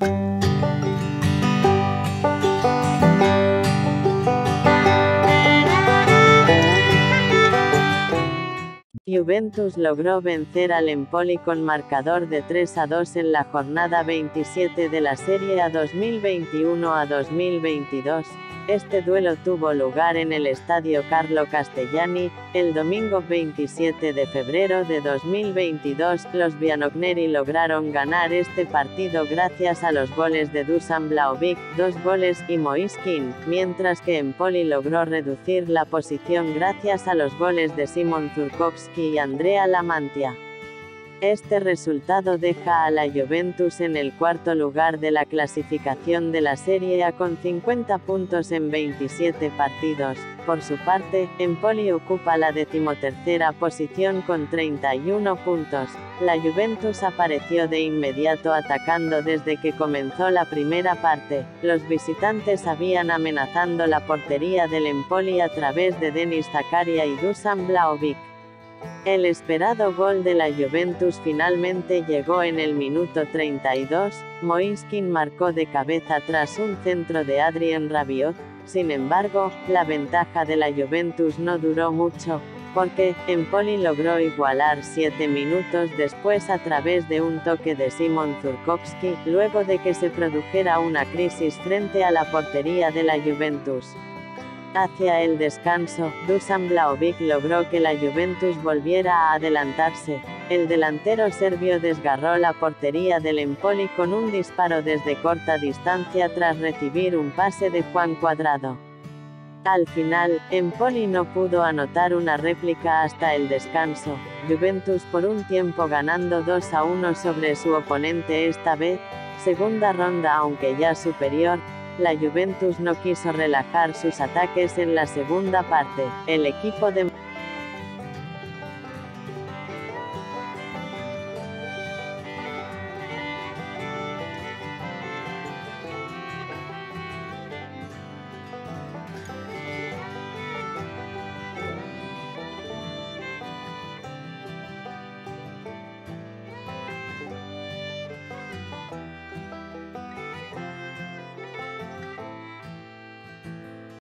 you Juventus logró vencer al Empoli con marcador de 3 a 2 en la jornada 27 de la Serie A 2021 a 2022. Este duelo tuvo lugar en el Estadio Carlo Castellani, el domingo 27 de febrero de 2022. Los Bianogneri lograron ganar este partido gracias a los goles de Dusan Blaovic, dos goles, y Moiskin, mientras que Empoli logró reducir la posición gracias a los goles de Simon Y Andrea Lamantia. Este resultado deja a la Juventus en el cuarto lugar de la clasificación de la Serie A con 50 puntos en 27 partidos. Por su parte, Empoli ocupa la decimotercera posición con 31 puntos. La Juventus apareció de inmediato atacando desde que comenzó la primera parte. Los visitantes habían amenazando la portería del Empoli a través de Denis Zakaria y Dusan Blaovic. El esperado gol de la Juventus finalmente llegó en el minuto 32, Moiskin marcó de cabeza tras un centro de Adrien Rabiot, sin embargo, la ventaja de la Juventus no duró mucho, porque, Empoli logró igualar siete minutos después a través de un toque de Simon Zurkowski, luego de que se produjera una crisis frente a la portería de la Juventus. Hacia el descanso, Dusan Blaovic logró que la Juventus volviera a adelantarse. El delantero serbio desgarró la portería del Empoli con un disparo desde corta distancia tras recibir un pase de Juan Cuadrado. Al final, Empoli no pudo anotar una réplica hasta el descanso. Juventus por un tiempo ganando 2 a 1 sobre su oponente esta vez, segunda ronda aunque ya superior, la Juventus no quiso relajar sus ataques en la segunda parte. El equipo de